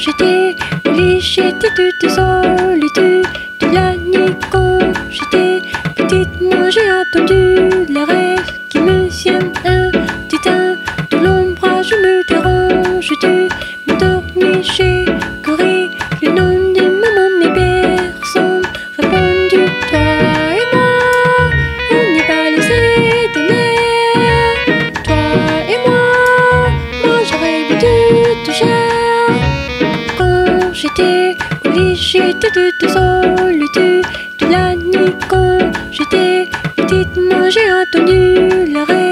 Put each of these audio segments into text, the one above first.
J'étais léché, têtu de solitude J'étais obligée de désolée de la nuit quand j'étais petite, moi j'ai attendu l'arrêt.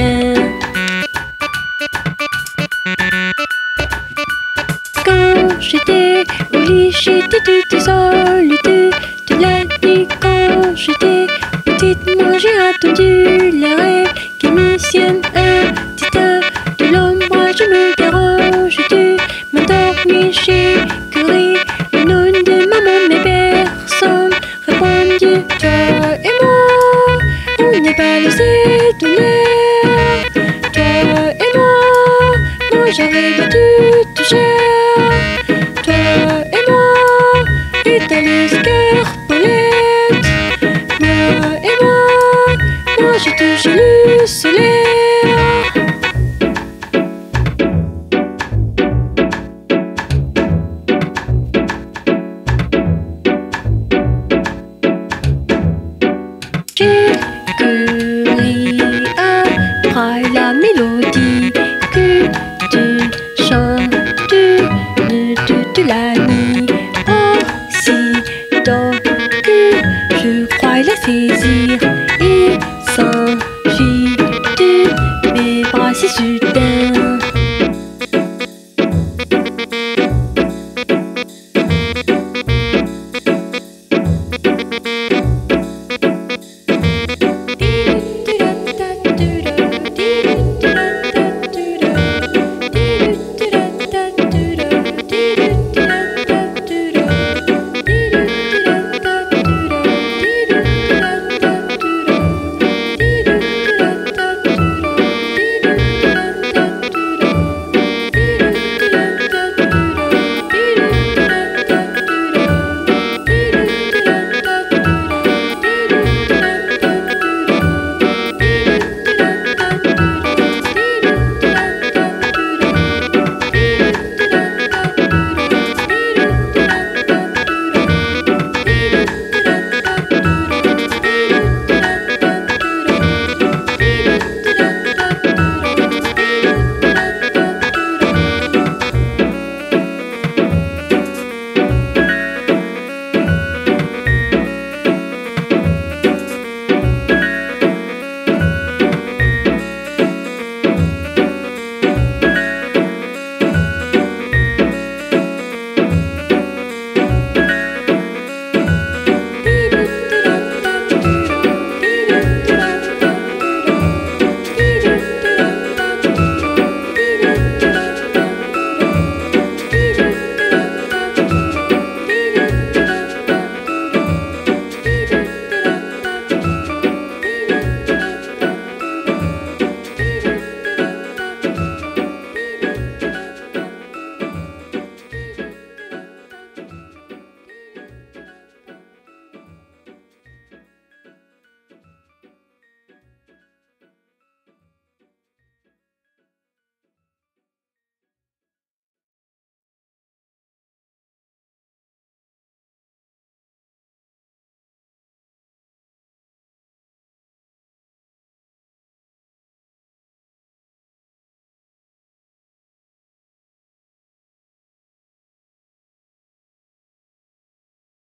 bien. Quand j'étais au lit, j'étais toute solitaire.